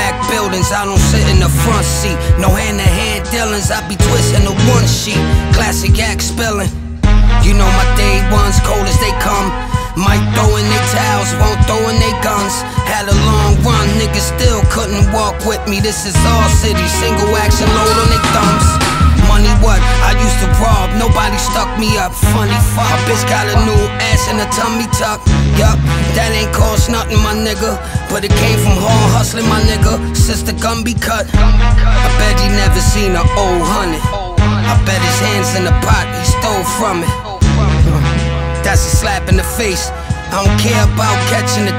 Back buildings, I don't sit in the front seat. No hand to hand dealings, I be twisting the one sheet. Classic act spilling. You know my day ones, cold as they come. Might throw in they towels, won't throw in they guns. Had a long run, niggas still couldn't walk with me. This is all city, single action load on their thumbs. Money what? I used to rob, nobody stuck me up. Funny fuck, bitch got a new ass and a tummy tuck. Yup, that ain't cost nothing, my nigga. But it came from hard hustling, my nigga. Sister gun be cut. I bet he never seen an old hundred. I bet his hands in the pot, he stole from it. That's a slap in the face. I don't care about catching the